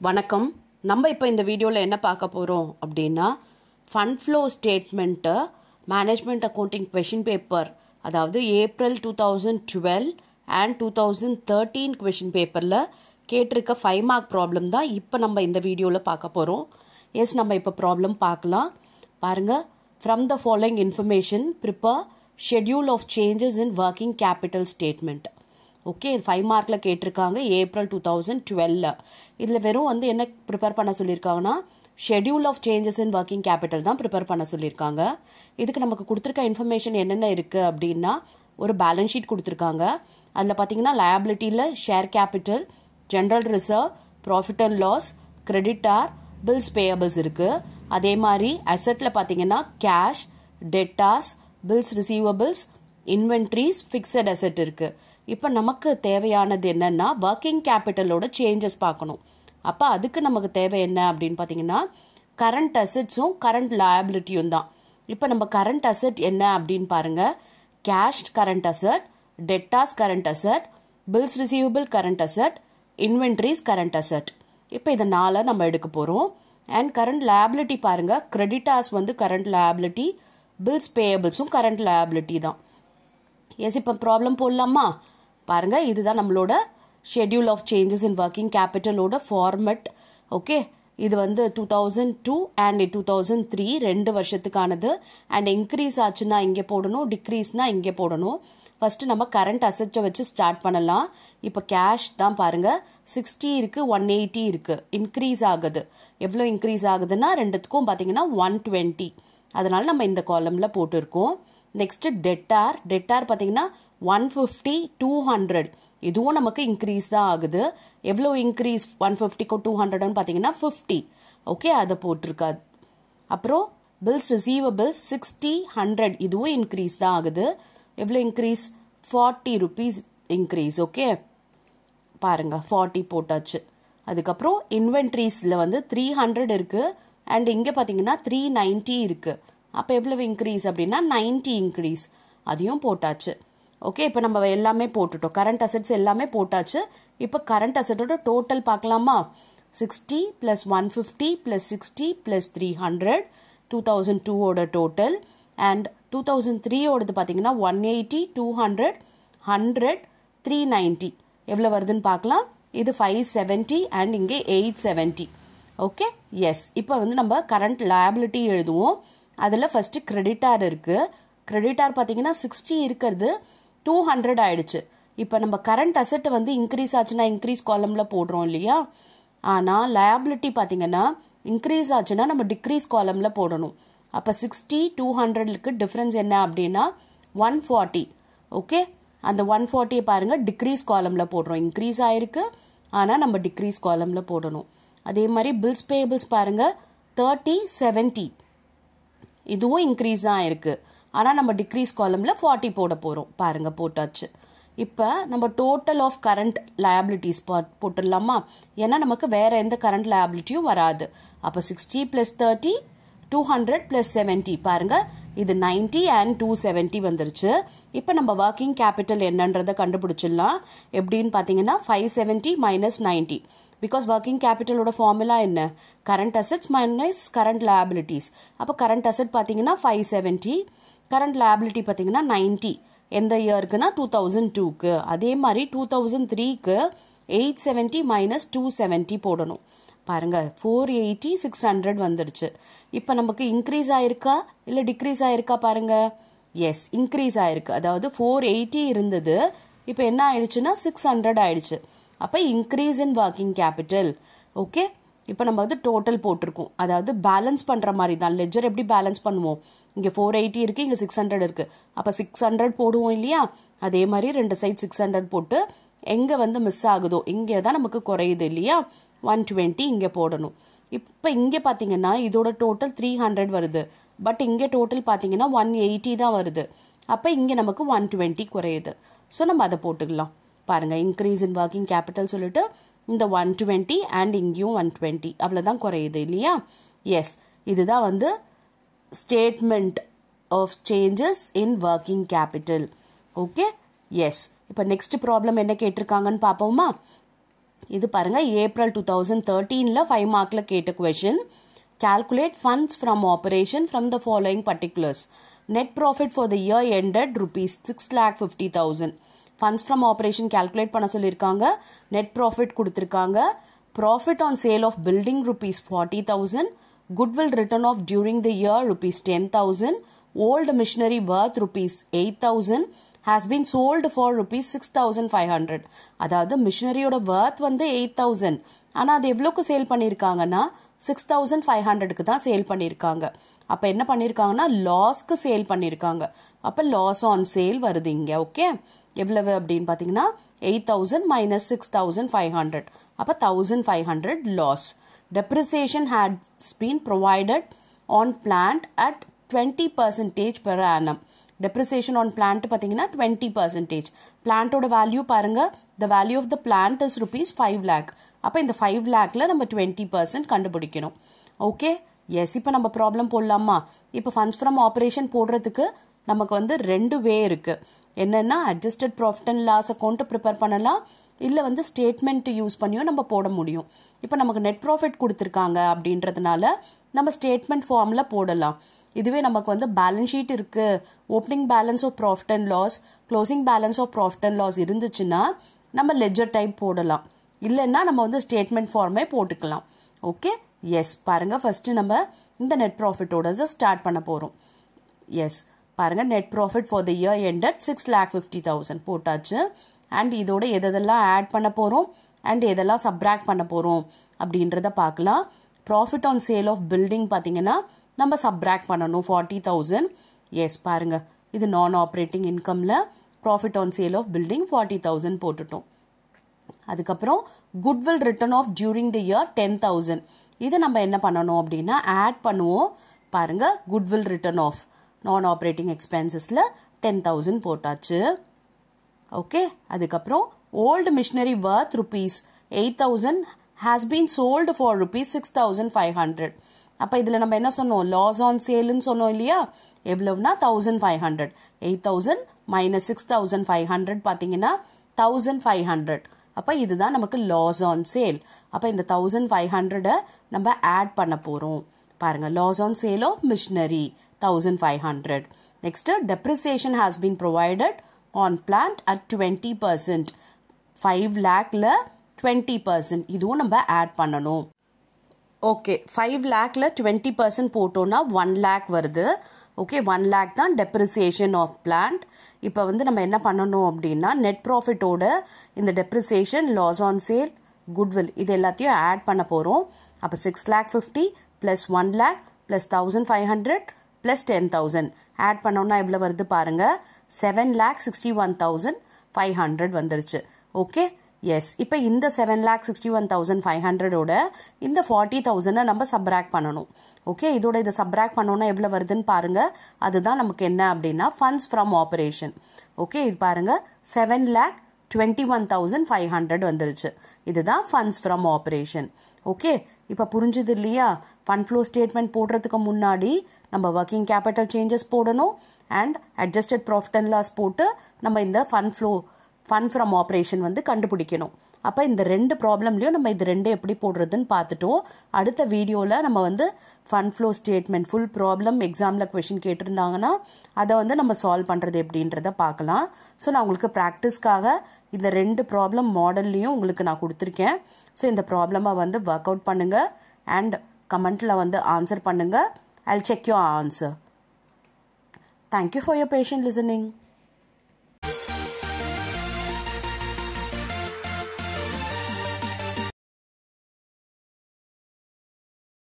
வணக்கம். நம்ம இப்போ இந்த வீடியோவில் என்ன பார்க்க போகிறோம் அப்படின்னா fund flow statement management accounting question paper அதாவது April two thousand twelve and two thousand thirteen question பேப்பரில் கேட்டிருக்க ஃபைவ் மார்க் ப்ராப்ளம் தான் இப்போ நம்ம இந்த வீடியோவில் பார்க்க போகிறோம் எஸ் நம்ம இப்போ ப்ராப்ளம் பார்க்கலாம். பாருங்கள் from the following information prepare schedule of changes in working capital statement okay five மார்க்கில் கேட்டிருக்காங்க ஏப்ரல் டூ தௌசண்ட் டுவெல்ல இதில் வெறும் வந்து என்ன ப்ரிப்பேர் பண்ண சொல்லியிருக்காங்கன்னா schedule of changes in working capital தான் ப்ரிப்பேர் பண்ண சொல்லியிருக்காங்க. இதுக்கு நமக்கு கொடுத்துருக்க இன்ஃபர்மேஷன் என்னென்ன இருக்குது அப்படின்னா ஒரு பேலன்ஸ் ஷீட் கொடுத்துருக்காங்க. அதில் பார்த்தீங்கன்னா லயபிலிட்டியில் share capital general reserve profit and loss creditor bills payables இருக்குது அதே மாதிரி அசட்டில் பார்த்தீங்கன்னா cash debtors bills receivables inventories fixed asset இருக்குது இப்போ நமக்கு தேவையானது என்னன்னா ஒர்க்கிங் கேபிட்டலோட சேஞ்சஸ் பார்க்கணும். அப்போ அதுக்கு நமக்கு தேவை என்ன அப்படின்னு பார்த்தீங்கன்னா கரண்ட் அசெட்ஸும் கரண்ட் லயபிலிட்டியும் தான். இப்போ நம்ம கரண்ட் அசெட் என்ன அப்படின்னு பாருங்கள் cash current asset debtors current asset bills receivable current asset inventories current asset இப்போ இதை நாளை நம்ம எடுக்க போகிறோம் அண்ட் கரண்ட் லயபிலிட்டி பாருங்கள் கிரெடிட்டாஸ் வந்து கரண்ட் லயபிலிட்டி பில்ஸ் பேயபிள்ஸும் கரண்ட் லயபிலிட்டி தான். எஸ் இப்போ ப்ராப்ளம் போடலாமா? பாருங்க இதுதான் நம்மளோட schedule of changes in working கேபிட்டலோட format okay இது வந்து two thousand two and two thousand three ரெண்டு வருஷத்துக்கானது. அண்ட் இன்க்ரீஸ் ஆச்சுன்னா இங்கே போடணும் டிக்ரீஸ்னா இங்கே போடணும். ஃபஸ்ட்டு நம்ம கரண்ட் அசெட்ஸை வச்சு ஸ்டார்ட் பண்ணலாம். இப்போ கேஷ் தான் பாருங்கள் சிக்ஸ்டி இருக்குது ஒன் எயிட்டி இருக்குது இன்க்ரீஸ் ஆகுது. எவ்வளோ இன்க்ரீஸ் ஆகுதுன்னா ரெண்டுத்துக்கும் பார்த்தீங்கன்னா ஒன் டுவெண்ட்டி அதனால் நம்ம இந்த காலமில் போட்டிருக்கோம். நெக்ஸ்ட்டு டெட்டார் டெட்டார் பார்த்தீங்கன்னா ஒன் ஃபிஃப்டி டூ ஹண்ட்ரட் இதுவும் நமக்கு இன்க்ரீஸ் தான் ஆகுது. எவ்வளோ இன்க்ரீஸ் ஒன் ஃபிஃப்டிக்கும் டூ ஹண்ட்ரட்னு பார்த்தீங்கன்னா ஃபிஃப்டி ஓகே அதை போட்டிருக்காது. அப்புறம் பில்ஸ் ரிசீவபிள்ஸ் சிக்ஸ்டி ஹண்ட்ரட் இதுவும் இன்க்ரீஸ் தான் ஆகுது. எவ்வளோ increase forty rupees increase okay பாருங்க ஃபார்ட்டி போட்டாச்சு. அதுக்கப்புறம் இன்வென்ட்ரிஸில் வந்து த்ரீ ஹண்ட்ரட் இருக்குது அண்ட் இங்கே பார்த்தீங்கன்னா த்ரீ நைன்ட்டி இருக்குது அப்போ எவ்வளவு இன்க்ரீஸ் அப்படின்னா நைன்ட்டி இன்க்ரீஸ் அதையும் போட்டாச்சு. ஓகே இப்போ நம்ம எல்லாமே போட்டுட்டோம். கரண்ட் அசெட்ஸ் எல்லாமே போட்டாச்சு. இப்போ கரண்ட் அசெட்டோட டோட்டல் பார்க்கலாமா? Sixty plus one fifty plus sixty plus three hundred two thousand டூவோட டோட்டல் அண்ட் டூ தௌசண்ட் த்ரீயோடது பார்த்தீங்கன்னா one eighty two hundred hundred three ninety எவ்வளோ வருதுன்னு பார்க்கலாம்? இது ஃபைவ் செவன்ட்டி அண்ட் இங்கே எயிட் செவன்ட்டி ஓகே எஸ் இப்போ வந்து நம்ம கரண்ட் லயபிலிட்டி எழுதுவோம். அதில் ஃபஸ்ட்டு கிரெடிட்டார் இருக்குது கிரெடிட்டார் பார்த்தீங்கன்னா சிக்ஸ்டி இருக்கிறது. டூ ஹண்ட்ரட் ஆயிடுச்சு. இப்போ நம்ம கரண்ட் அசெட்டை வந்து இன்க்ரீஸ் ஆச்சுன்னா இன்க்ரீஸ் காலமில் போடுறோம் இல்லையா? ஆனால் லயபிலிட்டி பார்த்தீங்கன்னா இன்க்ரீஸ் ஆச்சுன்னா நம்ம டிக்ரீஸ் காலமில் போடணும். அப்போ சிக்ஸ்டி டூ ஹண்ட்ரட்லுக்கு டிஃப்ரென்ஸ் என்ன அப்படின்னா ஒன் ஃபார்ட்டி ஓகே அந்த ஒன் ஃபார்ட்டியை பாருங்கள் டிக்ரீஸ் காலமில் போடுறோம். இன்க்ரீஸ் ஆகிருக்கு ஆனால் நம்ம டிக்ரீஸ் காலமில் போடணும். அதே மாதிரி பில்ஸ் பேபிள்ஸ் பாருங்கள் தேர்ட்டி செவன்ட்டி இதுவும் இன்க்ரீஸ் தான் இருக்குது ஆனால் நம்ம டிக்ரீஸ் காலமில் ஃபார்ட்டி போட போகிறோம் பாருங்கள் போட்டாச்சு. இப்போ நம்ம டோட்டல் ஆஃப் கரண்ட் லயபிலிட்டிஸ் போட்டுடலாமா? ஏன்னா நமக்கு வேறு எந்த கரண்ட் லயபிலிட்டியும் வராது. அப்போ sixty plus thirty two hundred plus seventy பாருங்கள் இது நைன்டி அண்ட் டூ செவன்ட்டி வந்துருச்சு. இப்போ நம்ம ஒர்க்கிங் கேபிட்டல் என்னன்றதை கண்டுபிடிச்சிடலாம். எப்படின்னு பார்த்தீங்கன்னா five seventy minus ninety because working கேபிட்டலோட formula என்ன? Current assets minus current liabilities அப்போ கரண்ட் அசெட் பார்த்தீங்கன்னா ஃபைவ் செவன்ட்டி கரண்ட் லேபிலிட்டி பார்த்தீங்கன்னா நைன்ட்டி எந்த இயருக்குன்னா டூ தௌசண்ட் டூக்கு அதே மாதிரி டூ தௌசண்ட் த்ரீக்கு eight seventy minus two seventy போடணும். பாருங்கள் ஃபோர் எயிட்டி சிக்ஸ் ஹண்ட்ரட் வந்துடுச்சு. இப்போ நமக்கு இன்க்ரீஸ் ஆயிருக்கா? இல்லை டிக்ரீஸ் ஆயிருக்கா பாருங்க? எஸ் இன்க்ரீஸ் ஆயிருக்கு. அதாவது ஃபோர் எயிட்டி இருந்தது. இப்போ என்ன ஆயிடுச்சுன்னா சிக்ஸ் ஹண்ட்ரட் ஆயிடுச்சு. அப்போ increase in working capital okay இப்போ நம்ம வந்து டோட்டல் போட்டிருக்கோம். அதாவது பேலன்ஸ் பண்ணுற மாதிரி தான். லெஜர் எப்படி பேலன்ஸ் பண்ணுவோம்? இங்கே ஃபோர் எயிட்டி இருக்குது இங்கே சிக்ஸ் ஹண்ட்ரட் இருக்குது அப்போ சிக்ஸ் ஹண்ட்ரட் போடுவோம் இல்லையா? அதே மாதிரி ரெண்டு சைட் சிக்ஸ் ஹண்ட்ரட் போட்டு எங்கே வந்து மிஸ் ஆகுதோ இங்கே தான் நமக்கு குறையுது இல்லையா? ஒன் டுவெண்ட்டி இங்கே போடணும். இப்போ இங்கே பார்த்தீங்கன்னா இதோட டோட்டல் த்ரீ ஹண்ட்ரட் வருது. பட் இங்கே டோட்டல் பார்த்தீங்கன்னா ஒன் எயிட்டி தான் வருது. அப்போ இங்கே நமக்கு ஒன் டுவெண்ட்டி குறையுது. ஸோ நம்ம அதை போட்டுக்கலாம். பாருங்கள் இன்க்ரீஸ் இன் ஒர்க்கிங் கேபிட்டல் சொல்லிட்டு இந்த ஒன் டுவெண்ட்டி அண்ட் இங்கேயும் ஒன் டுவெண்ட்டி அவ்வளோதான் குறையுது இல்லையா? எஸ் இதுதான் வந்து statement of changes in working capital okay yes இப்போ நெக்ஸ்ட் ப்ராப்ளம் என்ன கேட்டிருக்காங்கன்னு பார்ப்போமா? இது பாருங்க ஏப்ரல் டூ தௌசண்ட் தேர்ட்டீனில் ஃபைவ் மார்க்கில் கேட்ட question calculate funds from operation from the following particulars. Net profit for the year ended rupees 6 lakh 50000 funds from operation calculate பண்ண சொல்லியிருக்காங்க நெட் ப்ராஃபிட் கொடுத்துருக்காங்க profit on sale of building rupees forty thousand goodwill written off during the year rupees ten thousand old machinery worth rupees eight thousand has been sold for rupees six thousand five hundred அதாவது மிஷினரியோட worth வந்து eight thousand ஆனால் அது எவ்வளோக்கு sale பண்ணியிருக்காங்கன்னா six thousand five ஹண்ட்ரடுக்கு தான் sale பண்ணியிருக்காங்க அப்போ என்ன பண்ணியிருக்காங்கன்னா லாஸ்க்கு சேல் பண்ணியிருக்காங்க அப்போ லாஸ் ஆன் சேல் வருது இங்கே ஓகே எவ்வளவு அப்படின்னு பார்த்தீங்கன்னா eight thousand minus six thousand five hundred அப்போ thousand five hundred loss depreciation has been provided on plant at twenty percentage per annum depreciation on plant பார்த்தீங்கன்னா டுவெண்ட்டி பர்சன்டேஜ் பிளான்ட்டோட value பாருங்க. The value of the plant is rupees five lakh அப்போ இந்த five லேக்கில் நம்ம twenty percent கண்டுபிடிக்கணும். Okay yes இப்போ நம்ம ப்ராப்ளம் போடலாமா? இப்போ ஃபண்ட்ஸ் ஃப்ரம் ஆப்ரேஷன் போடுறதுக்கு நமக்கு வந்து ரெண்டு வே இருக்குது என்னென்னா adjusted profit and loss account prepare பண்ணலாம். இல்லை வந்து ஸ்டேட்மெண்ட் யூஸ் பண்ணியும் நம்ம போட முடியும். இப்போ நமக்கு நெட் ப்ராஃபிட் கொடுத்துருக்காங்க அப்படின்றதுனால நம்ம ஸ்டேட்மெண்ட் ஃபார்மில் போடலாம். இதுவே நமக்கு வந்து பேலன்ஸ் ஷீட் இருக்கு. Opening balance of profit and loss closing balance of profit and loss இருந்துச்சுன்னா நம்ம லெஜர் டைப் போடலாம். இல்லைன்னா நம்ம வந்து ஸ்டேட்மெண்ட் ஃபார்மே போட்டுக்கலாம். ஓகே எஸ் பாருங்க ஃபஸ்ட்டு நம்ம இந்த நெட் ப்ராஃபிட்டோட ஸ்டார்ட் பண்ண போகிறோம் எஸ் பாருங்க net profit for the year ended six lakh fifty thousand போட்டாச்சு. அண்ட் இதோட எதெல்லாம் ஆட் பண்ண போகிறோம் அண்ட் எதெல்லாம் சப்ராக்ட் பண்ண போகிறோம் அப்படின்றத பார்க்கலாம். Profit on sale of building பார்த்தீங்கன்னா நம்ம சப்ராக்ட் பண்ணணும் ஃபார்ட்டி தௌசண்ட் எஸ் பாருங்கள் இது non operating இன்கமில் profit on sale of building forty thousand போட்டுட்டோம். அதுக்கப்புறம் goodwill written off during the year ten thousand இது நம்ம என்ன பண்ணணும் அப்படின்னா ஆட் பண்ணுவோம். பாருங்கள் goodwill written off non operating எக்ஸ்பென்சஸில் ten thousand போட்டாச்சு. ஓகே அதுக்கப்புறம் old machinery worth rupees eight thousand has been sold for rupees six thousand five hundred அப்போ இதில் நம்ம என்ன சொன்னோம்? லாஸ் ஆன் சேல்னு சொன்னோம் இல்லையா? எவ்வளவுனா thousand five hundred eight thousand minus six thousand five hundred பார்த்தீங்கன்னா தௌசண்ட் ஃபைவ் ஹண்ட்ரட் அப்போ இதுதான் நமக்கு லாஸ் ஆன் சேல் அப்போ இந்த தௌசண்ட் ஃபைவ் ஹண்ட்ரடை நம்ம ஆட் பண்ண போகிறோம் பாருங்கள் loss on sale of machinery thousand five hundred next depreciation has been provided on plant at twenty percent five லேக்கில் twenty percent இதுவும் நம்ம ஆட் பண்ணணும். ஓகே ஃபைவ் லேக்கில் டுவெண்ட்டி பர்சன்ட் போட்டோன்னா ஒன் லேக் வருது. ஓகே ஒன் லேக் தான் டெப்ரிசியேஷன் ஆஃப் பிளான்ட் இப்போ வந்து நம்ம என்ன பண்ணணும் அப்படின்னா நெட் ப்ராஃபிட்டோட இந்த depreciation loss on sale goodwill இது எல்லாத்தையும் ஆட் பண்ண போகிறோம் அப்போ six lakh fifty plus one lakh plus thousand five hundred plus ten thousand add பண்ணோம்னா எவ்வளோ வருது பாருங்கள் seven lakh sixty one thousand five hundred வந்துருச்சு. ஓகே எஸ் இப்போ இந்த seven lakh sixty one thousand five ஹண்ட்ரடோட இந்த ஃபார்ட்டி தௌசண்டை நம்ம சப்ராக்ட் பண்ணணும். ஓகே இதோட இதை சப்ராக்ட் பண்ணோன்னா எவ்வளோ வருதுன்னு பாருங்க. அதுதான் நமக்கு என்ன அப்படின்னா ஃபண்ட்ஸ் ஃப்ரம் ஆப்ரேஷன் ஓகே இது பாருங்க. Seven lakh twenty one thousand five hundred வந்துருச்சு. இதுதான் ஃபண்ட்ஸ் ஃப்ரம் ஆப்ரேஷன் ஓகே இப்போ புரிஞ்சுது இல்லையா? ஃபண்ட் ஃப்ளோ ஸ்டேட்மெண்ட் போடுறதுக்கு முன்னாடி நம்ம ஒர்க்கிங் கேபிட்டல் சேஞ்சஸ் போடணும். And adjusted profit and loss போட்டு நம்ம இந்த fund flow fund from operation வந்து கண்டுபிடிக்கணும். அப்போ இந்த ரெண்டு ப்ராப்ளம்லையும் நம்ம இது ரெண்டு எப்படி போடுறதுன்னு பார்த்துட்டோம் அடுத்த வீடியோவில் நம்ம வந்து fund flow statement full problem எக்ஸாமில் கொஷின் கேட்டிருந்தாங்கன்னா அதை வந்து நம்ம சால்வ் பண்ணுறது எப்படின்றத பார்க்கலாம். ஸோ நான் உங்களுக்கு ப்ராக்டிஸ்க்காக இந்த ரெண்டு ப்ராப்ளம் மாடல்லையும் உங்களுக்கு நான் கொடுத்துருக்கேன். ஸோ இந்த ப்ராப்ளமை வந்து ஒர்க் அவுட் பண்ணுங்கள் அண்ட் கமெண்ட்டில் வந்து ஆன்சர் பண்ணுங்கள் I check you answer thank you for your patient listening